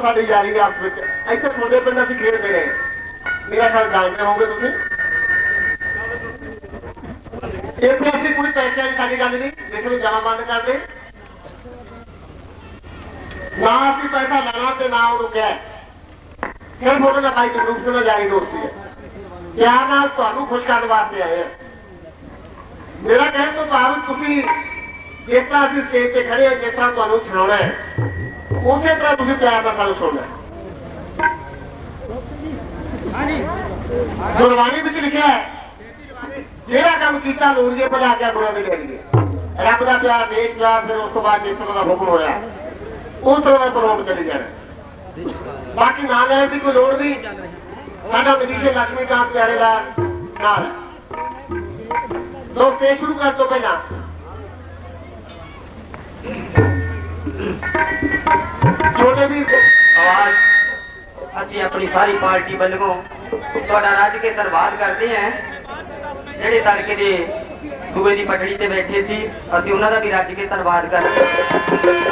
ਸਾਡੀ ਜਾਰੀ ਹੈ ਆਪਸ ਵਿੱਚ ਇੱਥੇ ਤੁਹਾਡੇ ਪਿੰਡ ਅਸੀਂ ਖੇਡਦੇ ਰਹੇ ਮੇਰਾ ਖਿਆਲ ਜਾਣਦੇ ਹੋਵੋਗੇ ਤੁਸੀਂ ਇੱਥੇ ਅਸੀਂ ਕੋਈ ਪੈਸੇ ਦੀ ਸਾਡੀ ਗੱਲ ਨਹੀਂ ਲੇਕਿਨ ਜਮਾ ਬੰਦ ਕਰ ਦੇ ਨਾ ਅਸੀਂ ਪੈਸਾ ਲੈਣਾ ਤੇ ਨਾ ਉਹ ਰੁਕਿਆ ਸਿਰਫ ਉਹਦੇ ਨਾਲ ਭਾਈ ਜਗਰੂਪ ਸਿੰਘ ਨਾਲ ਜਾਰੀ ਦੋਸਤੀ ਹੈ ਪਿਆਰ ਨਾਲ ਤੁਹਾਨੂੰ ਖੁਸ਼ ਕਰਨ ਵਾਸਤੇ ਆਏ ਹਾਂ ਮੇਰਾ ਕਹਿਣ ਤੋਂ ਭਾਵ ਤੁਸੀਂ ਜਿਸ ਤਰ੍ਹਾਂ ਅਸੀਂ ਸਟੇਜ ਤੇ ਖੜੇ ਉਸੇ ਤਰ੍ਹਾਂ ਤੁਸੀਂ ਪਿਆਰ ਨਾਲ ਸਾਨੂੰ ਸੁਣਨਾ ਹੈ ਗੁਰਬਾਣੀ ਵਿੱਚ ਲਿਖਿਆ ਹੈ ਜਿਹੜਾ ਕੰਮ ਕੀਤਾ ਲੋਰੀਏ ਭਲਾ ਕਿਆ ਗੁਰਾਂ ਦੇ ਲੈ ਲਈਏ ਰੱਬ ਦਾ ਪਿਆਰ ਦੇਸ਼ ਪਿਆਰ ਫਿਰ ਉਸ ਤੋਂ ਬਾਅਦ ਜਿਸ ਤਰ੍ਹਾਂ ਦਾ ਹੁਕਮ ਹੋਇਆ ਉਸ ਤਰ੍ਹਾਂ ਦਾ ਪ੍ਰੋਗਰਾਮ ਚੱਲੀ ਜਾਣਾ। ਬਾਕੀ ਨਾ ਲੈਣ ਦੀ ਕੋਈ ਲੋੜ ਨਹੀਂ। ਸਾਡਾ ਮਜੀਸ਼ੇ ਲక్ష్ਮੀ ਕਾਂਤ ਪਿਆਰੇ ਦਾ ਨਾਲ। ਹੈ ਦੋਸਤੇ ਸ਼ੁਰੂ ਕਰਨ ਤੋਂ ਪਹਿਲਾਂ। ਛੋਟੇ ਵੀ ਆਵਾਜ਼ ਅਸੀਂ ਆਪਣੀ ਸਾਰੀ ਪਾਰਟੀ ਵੱਲੋਂ ਤੁਹਾਡਾ ਰੱਜ ਕੇ ਧੰਨਵਾਦ ਕਰਦੇ ਹਾਂ ਜਿਹੜੇ ਤੜਕੇ ਦੇ ਸੂਬੇ ਦੀ ਪਟੜੀ ਤੇ ਬੈਠੇ ਸੀ ਅਸੀਂ ਉਹਨਾਂ ਦਾ ਵੀ ਰੱਜ ਕੇ ਧੰਨਵਾਦ ਕਰਦੇ ਹਾਂ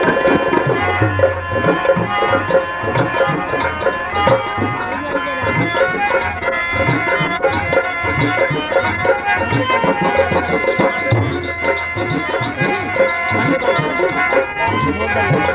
और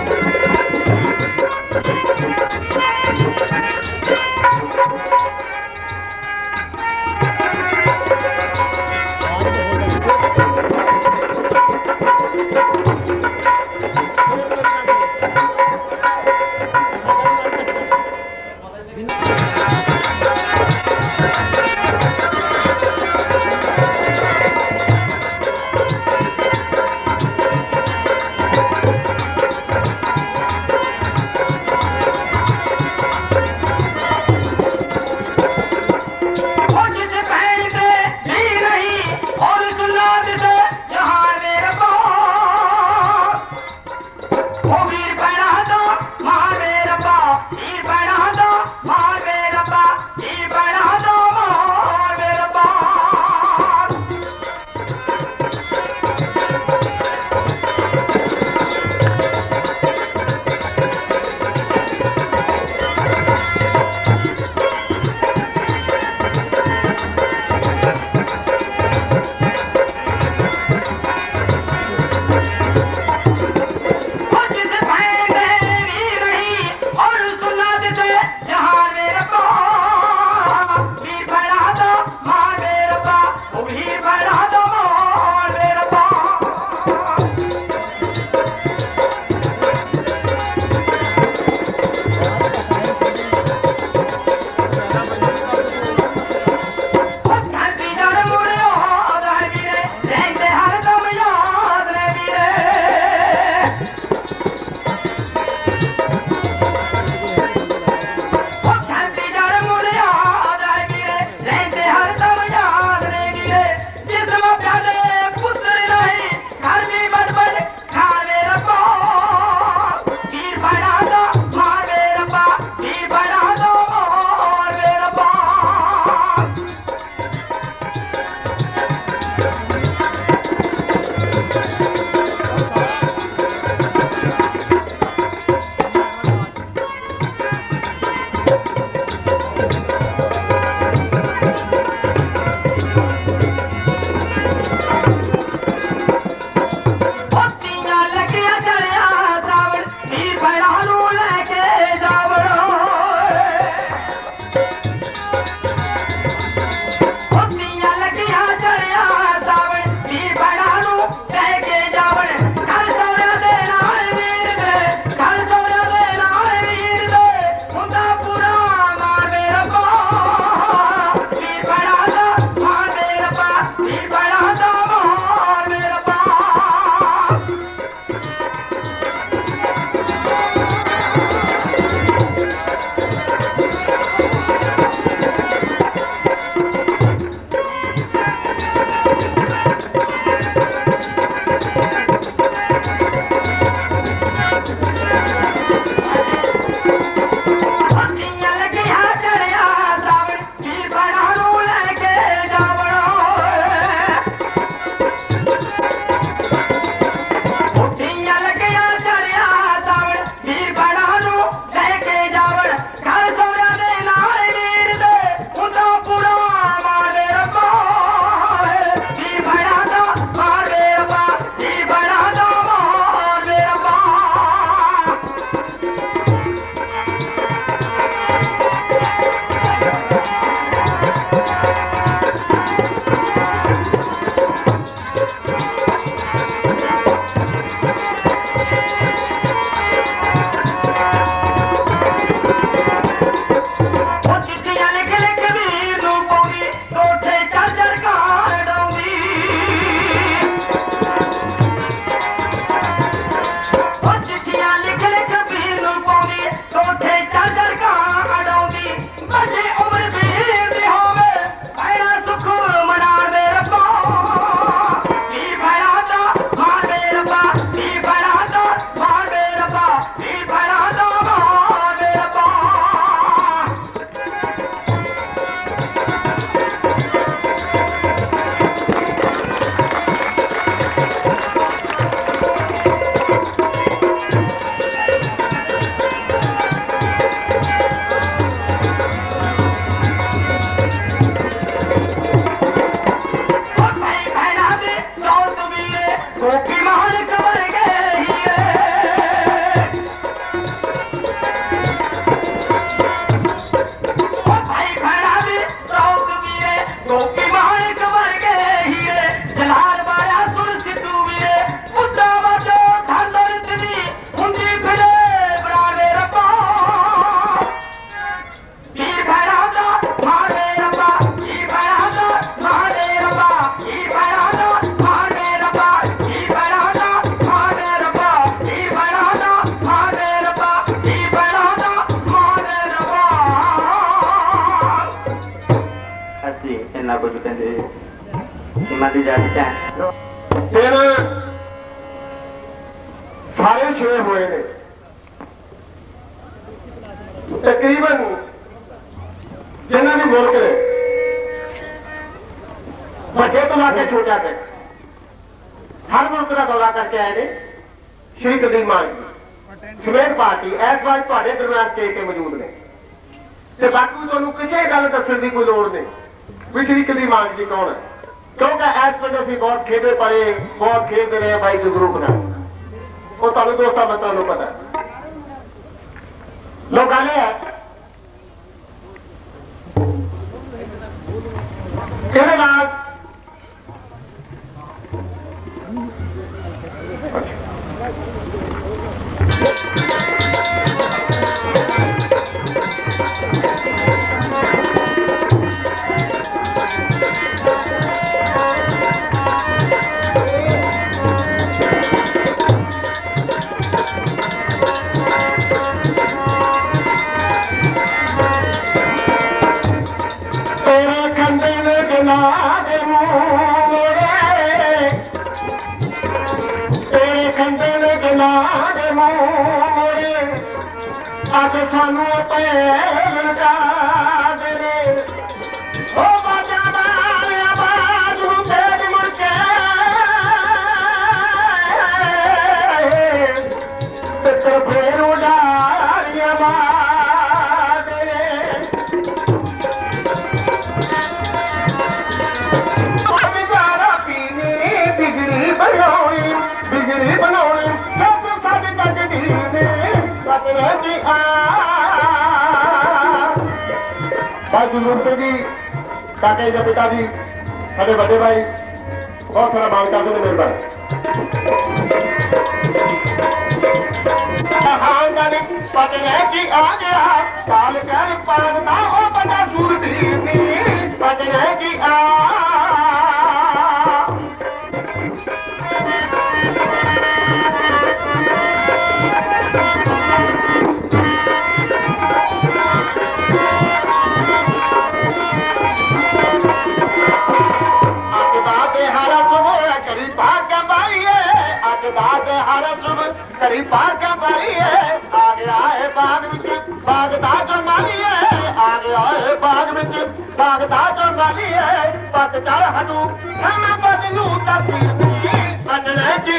ਅਸੀਂ ਇੰਨਾ ਕੁਝ ਕਹਿੰਦੇ ਸਿਮਾ ਦੀ ਜੱਟ ਹੈ ਦਿਨ ਸਾਰੇ ਛੇ ਹੋਏ ਨੇ ਤਕਰੀਬਨ ਜਿਨ੍ਹਾਂ ਨੇ ਮੁਲਕ ਨੇ ਵੱਡੇ ਤੋਂ ਲਾ ਕੇ ਛੋਟਾ ਤੱਕ ਹਰ ਮੁਲਕ ਦਾ ਦੌਰਾ ਕਰਕੇ ਆਏ ਨੇ ਸ਼੍ਰੀ ਕਦੀਮ ਮਾਨ ਜੀ ਸਮੇਤ ਪਾਰਟੀ ਇਸ ਵਾਰ ਤੁਹਾਡੇ ਦਰਮਿਆਨ ਕੇ ਕੇ ਮੌਜੂਦ ਨੇ ਤੇ ਬਾਕੀ ਤੁਹਾਨੂੰ ਕਿਸੇ ਗੱਲ ਦੱਸਣ ਦੀ ਕੋਈ ਲੋੜ ਨਹੀਂ ਵੀ ਸ਼੍ਰੀ ਮਾਨ ਜੀ ਕੌਣ ਹੈ? ਕਿਉਂਕਿ ਇਸ ਵੇਲੇ ਅਸੀਂ ਬਹੁਤ ਖੇਡੇ ਪਏ ਬਹੁਤ ਖੇਡਦੇ ਰਹੇ ਬਾਈ ਦੇ ਗਰੁੱਪ ਨਾਲ। ਉਹ ਤੁਹਾਨੂੰ ਦੋਸਤਾਂ, ਮੈਂ ਤੁਹਾਨੂੰ ਪਤਾ ਲੋਕ ਗੱਲ ਇਹ ਹੈ। ਕਿਹੜੇ ਨਾਲ की मूर्ति जी काके के पिताजी, साढ़े बड़े भाई, बहुत सारा माँगता सुने मेरे पास। पतले की आ गया काल कर पागना हो बड़ा सूरती पतले की आ पाली आगे आए बाग में भागदा चोबालीए आगे आए बाग विच भागदा चोबालीए पाणू बदिलू दी बजले जी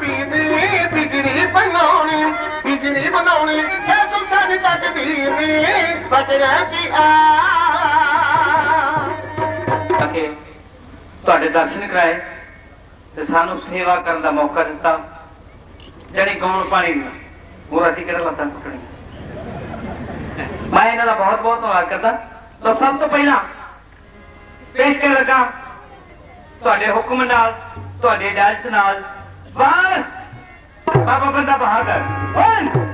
ਪੀਂਦੀ ਸੁਲਤਾਨ ਤੁਹਾਡੇ ਦਰਸ਼ਨ ਕਰਾਏ ਤੇ ਸਾਨੂੰ ਸੇਵਾ ਕਰਨ ਦਾ ਮੌਕਾ ਦਿੱਤਾ। ਜਿਹੜੀ ਗਾਉਣ ਪਾਣੀ ਹੋਰ ਅਸੀਂ ਕਿਹੜਾ ਲੱਤਾਂ ਟੁੱਟਣੀ ਮੈਂ ਇਹਨਾਂ ਦਾ ਬਹੁਤ ਬਹੁਤ ਧੰਨਵਾਦ ਕਰਦਾ। ਤਾਂ ਸਭ ਤੋਂ ਪਹਿਲਾਂ ਪੇਸ਼ ਕਰ ਲੱਗਾ ਤੁਹਾਡੇ ਹੁਕਮ ਨਾਲ, ਤੁਹਾਡੇ ਇਜਾਜ਼ਤ ਨਾਲ। ਵਾਰ ਬਾਬਾ ਬੰਦਾ ਬਹਾਦਰ। ਵਨ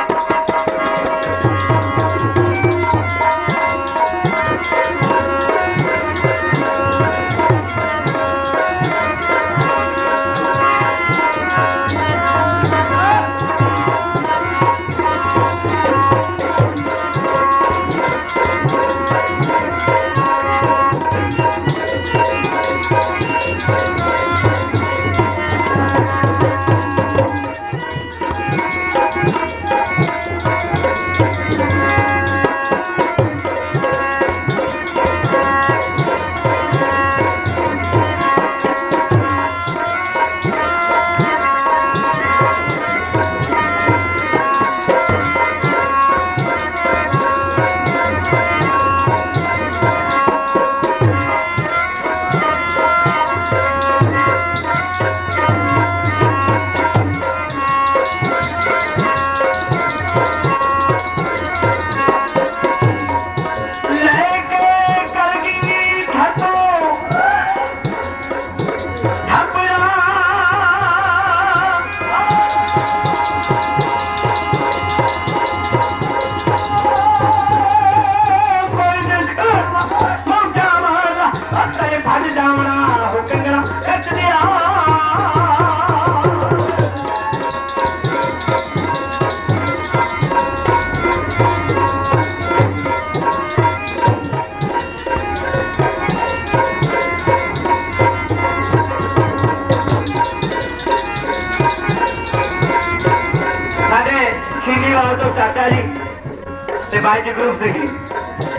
साइड ग्रुप देखी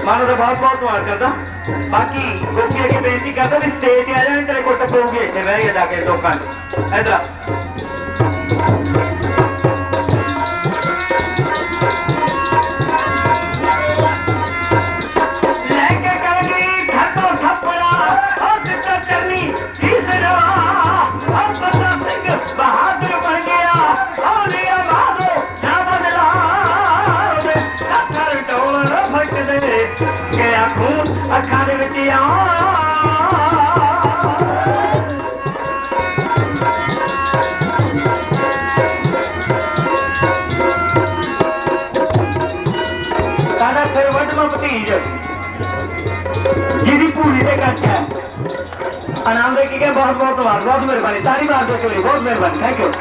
मानो तो बहुत बहुत मार करता बाकी गोपी की बेनती करता तो भी स्टेज आ जाए, तेरे को तो टपोगे इतने मैं जाके लोगों इधर ਸਾਡਾ ਫਿਰ ਵੱਡਮਾ ਭਤੀਜ ਜਿਹਦੀ ਭੂਰੀ ਤੇ ਕੱਟ ਹੈ ਆਨੰਦ ਦੇ ਕੀ ਕਹੇ ਬਹੁਤ ਬਹੁਤ ਧੰਨਵਾਦ ਬਹੁਤ ਮਿਹਰਬਾਨੀ ਤਾਰੀ ਮਾਰ ਦੋ ਚੋਰੀ ਬਹੁਤ ਮਿਹਰਬਾਨੀ ਥੈਂਕ ਯੂ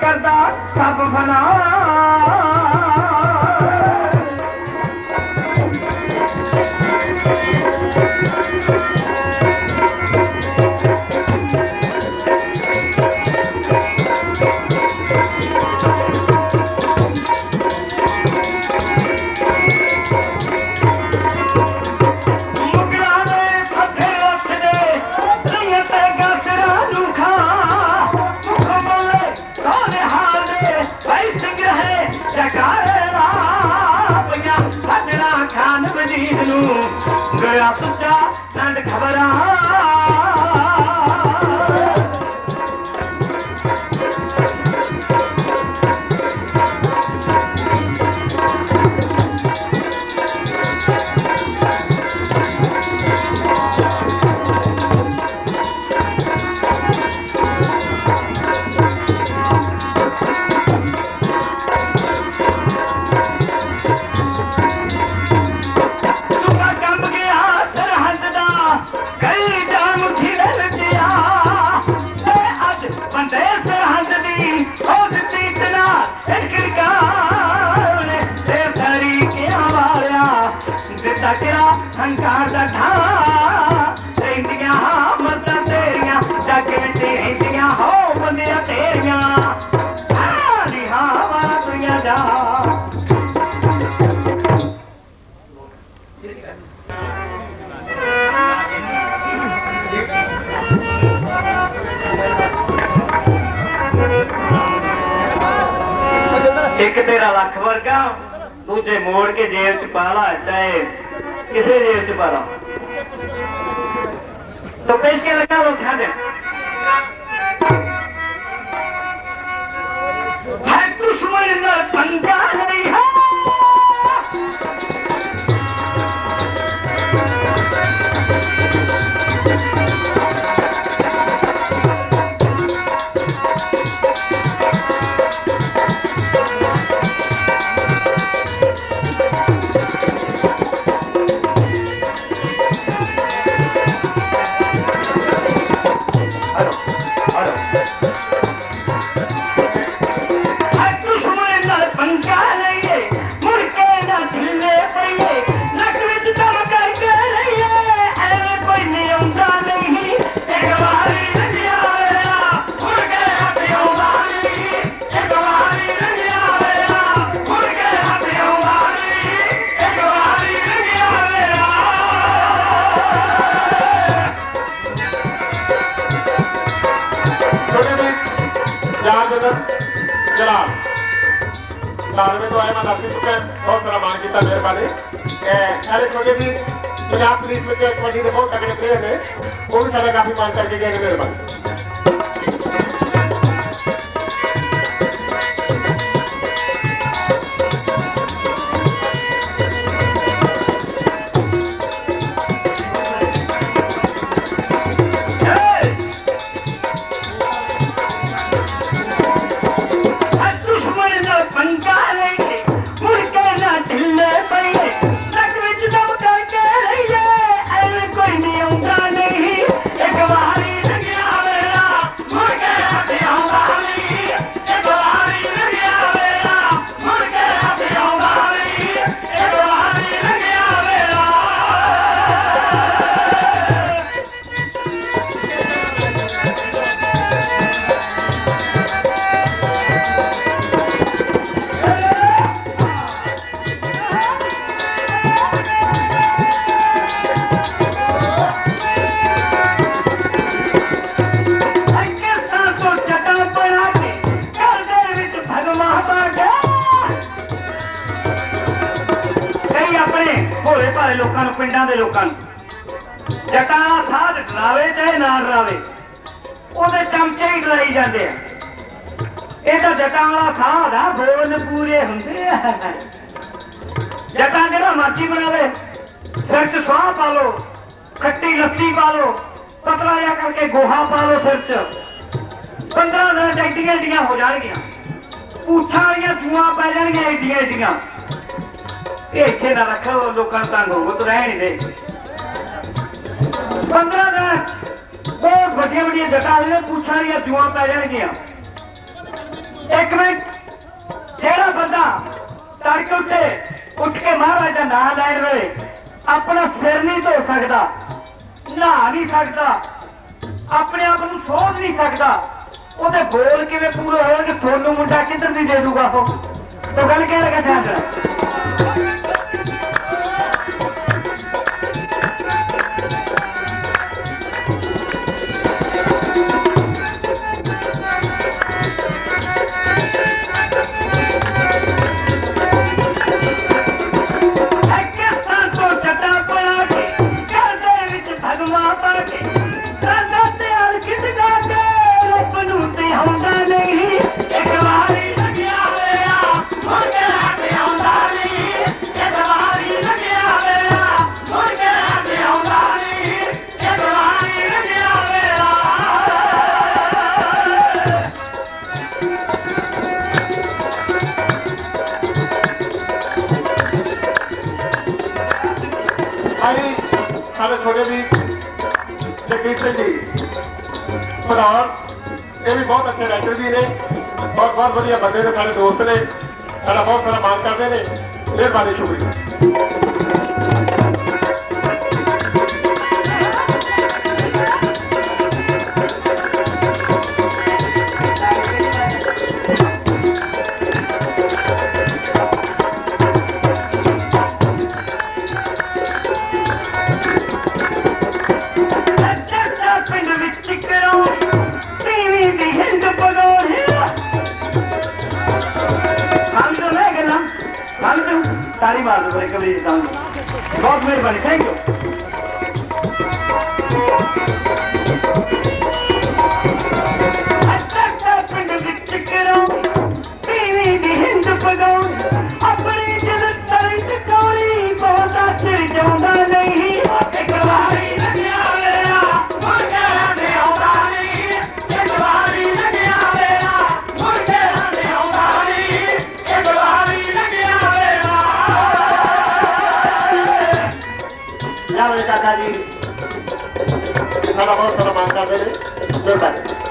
करता सब फना ਇੱਕ ਤੇਰਾ ਲੱਖ ਵਰਗਾ ਦੂਜੇ ਮੋੜ ਕੇ ਜੇਲ੍ਹ ਚ ਪਾ ਲਾ ਚਾਹੇ ਕਿਸੇ ਜੇਲ੍ਹ ਚ ਪਾ ਲਾ तो पेश के लगा वो ध्यान मान करके गए ਇਹ ਤਾਂ ਜਟਾਂ ਵਾਲਾ ਸਾਧ ਆ ਬੋਲ ਪੂਰੇ ਹੁੰਦੇ ਆ। ਜਟਾਂ ਜਿਹੜਾ ਮਾਚੀ ਬਣਾਵੇ, ਸਿਰ 'ਚ ਸਾਹ ਪਾ ਲਓ, ਖੱਟੀ ਲੱਸੀ ਪਾ ਲਓ, ਪਤਲਾ ਜਿਹਾ ਕਰਕੇ ਗੋਹਾ ਪਾ ਲਓ ਸਿਰ 'ਚ। 15 ਦਿਨ ਐਡੀਆਂ ਐਡੀਆਂ ਹੋ ਜਾਣਗੀਆਂ। ਪੂਛਾਂ ਵਾਲੀਆਂ ਜੂਆਂ ਪੈ ਜਾਣਗੀਆਂ ਏਡੀਆਂ ਏਡੀਆਂ ਇਹ ਇੱਥੇ ਨਾ ਰੱਖੋ, ਲੋਕਾਂ ਨੂੰ ਤੰਗ ਹੋਵੋ ਤੂੰ ਰਹਿ ਨਹੀਂ ਦੇ। 15 ਦਿਨ ਬਹੁਤ ਵੱਡੀਆਂ ਵੱਡੀਆਂ ਜਟਾਂ ਵਾਲੀਆਂ ਪੂਛਾਂ ਵਾਲੀਆਂ ਜੂਆਂ ਪੈ ਜਾਣਗੀਆਂ। ਇੱਕ ਮਿੰਟ। ਜਿਹੜਾ ਬੰਦਾ ਤੜਕੇ ਉੱਤੇ ਉੱਠ ਕੇ ਮਹਾਰਾਜ ਦਾ ਨਾਮ ਲੈਣ ਵੇਲੇ ਆਪਣਾ ਸਿਰ ਨਹੀਂ ਧੋ ਸਕਦਾ, ਨਹਾ ਨਹੀਂ ਸਕਦਾ, ਆਪਣੇ ਆਪ ਨੂੰ ਸੋਧ ਨਹੀਂ ਸਕਦਾ, ਉਹਦੇ ਬੋਲ ਕਿਵੇਂ ਪੂਰੇ ਹੋਣਗੇ ਤੁਹਾਨੂੰ ਮੁੰਡਾ ਕਿੱਧਰ ਦੀ ਦੇ ਦੂਗਾ ਉਹ? ਤਾਂ ਗੱਲ ਕਹਿ ਲਗਾ ਧਿਆਨ ਨਾਲ ਬੰਦੇ ਦੇ ਸਾਡੇ ਦੋਸਤ ਨੇ ਸਾਡਾ ਬਹੁਤ ਸਾਰਾ ਮਾਣ ਕਰਦੇ ਨੇ ਮਿਹਰਬਾਨੀ ਸ਼ੁਕਰੀਆ। मार दो कभी बहुत मेहरबानी thank you ¿eh? local.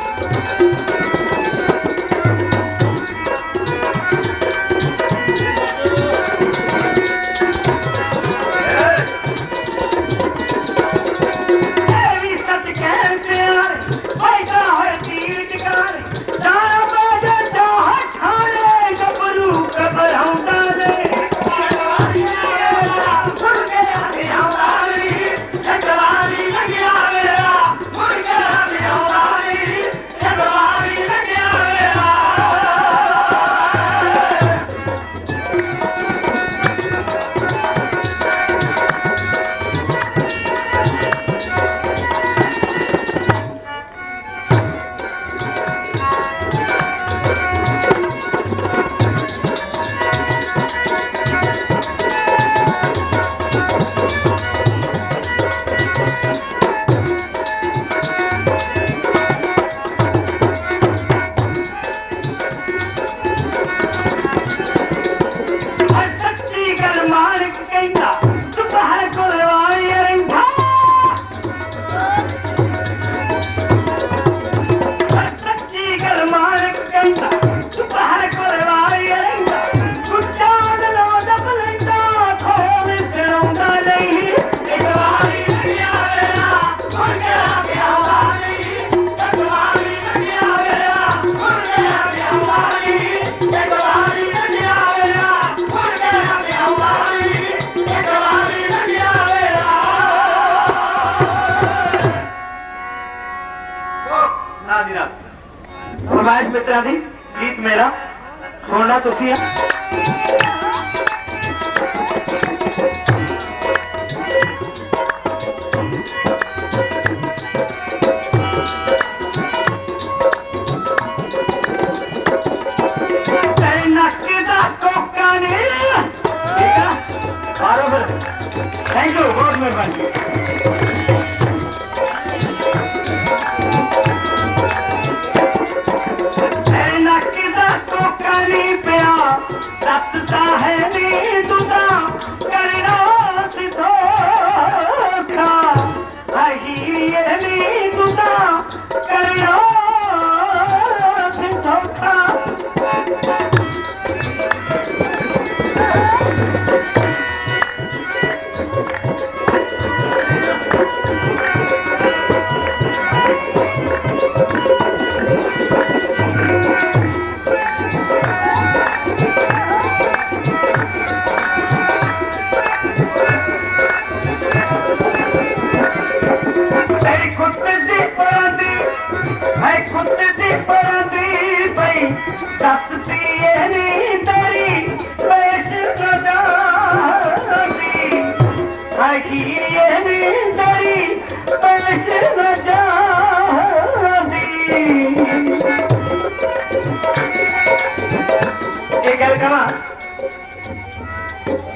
tarde.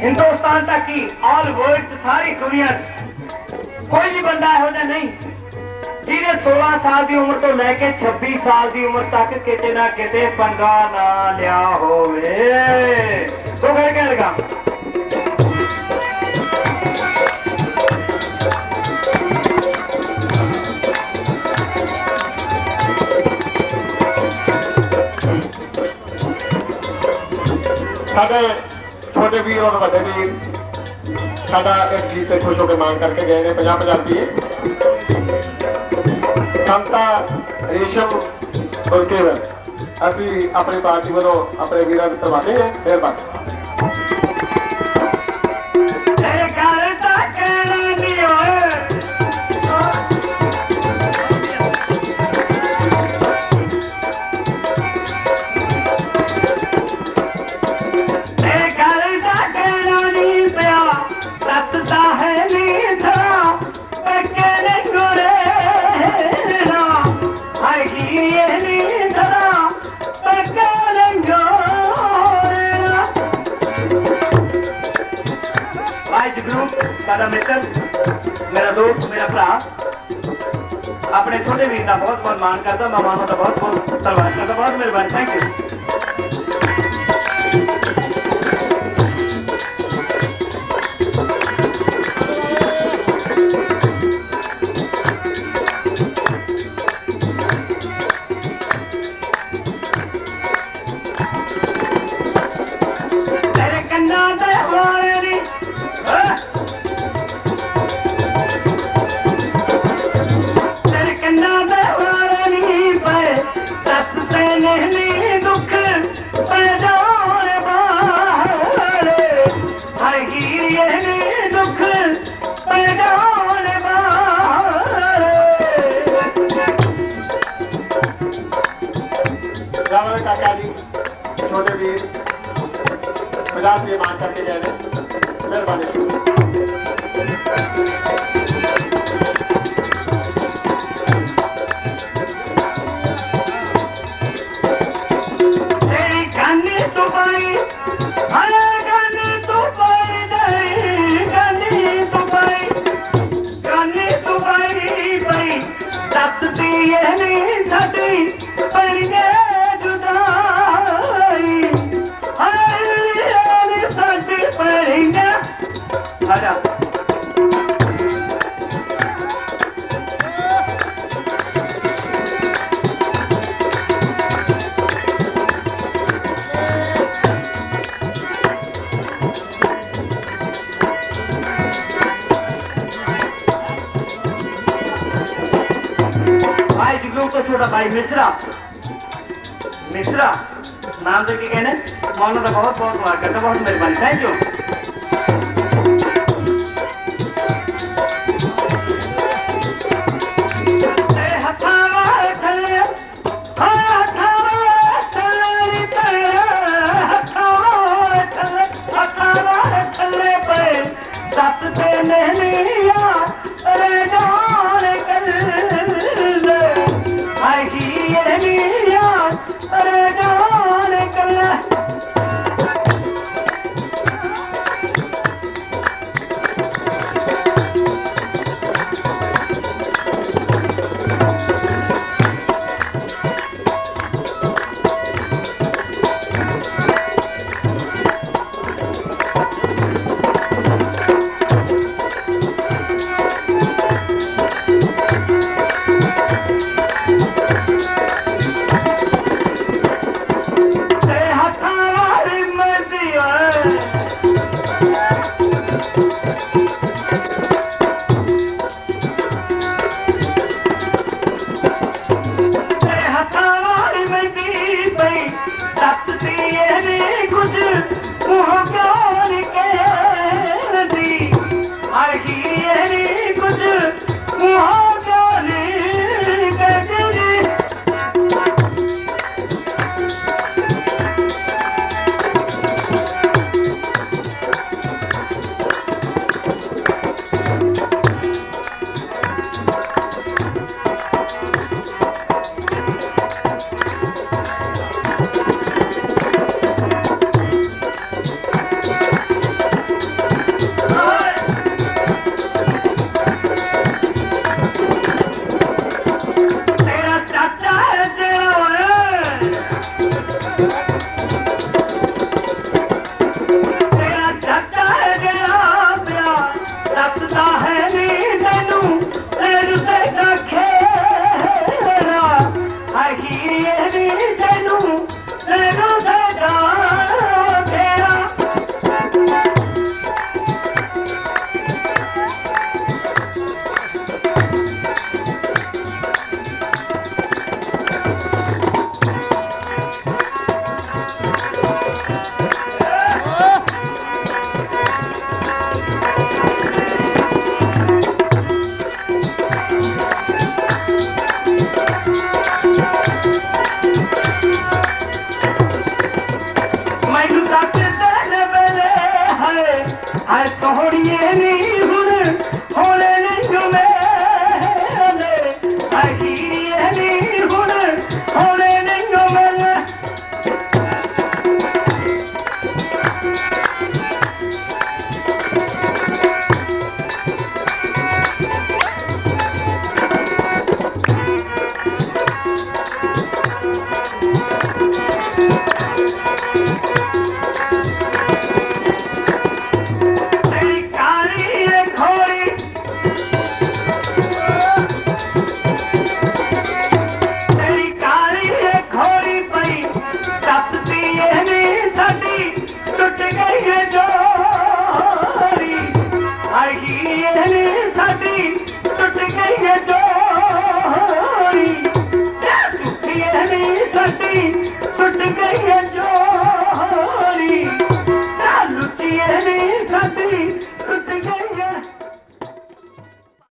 Hindustan तक ही ऑल वर्ल्ड सारी दुनिया कोई भी बंदा यहो नहीं। जिन्हें सोलह साल की उम्र तो लैके छब्बी साल की उम्र तक कि ना कितने पंगा ना लिया हो तो फिर क्या लगा? ਸਾਡੇ ਛੋਟੇ ਵੀਰ ਔਰ ਵੱਡੇ ਵੀਰ। ਸਾਡਾ ਇਸ ਜੀਤ ਤੇ ਖੁਸ਼ ਹੋ ਕੇ ਮੰਗ ਕਰਕੇ ਗਏ ਨੇ 50 50 ਰੁਪਏ। ਸੰਤਾ ਰੇਸ਼ਮ ਉਲਕੇਵਰ ਅਸੀਂ ਆਪਣੀ ਪਾਰਟੀ ਵੱਲੋਂ ਆਪਣੇ ਵੀਰਾਂ ਨੂੰ ਕਰਵਾਉਂਦੇ ਹਾਂ ਫਿਰ सम्मान करता मेहमानों का तो बहुत बहुत धन्यवाद करता बहुत मेहरबानी thank you pehli dukh pehchaan ban rahe hai haan yehi भाई, मिश्रा। मिश्रा, नाम देख के कहने का तो बहुत बहुत स्वागत करता, बहुत मेहरबानी। Thank you.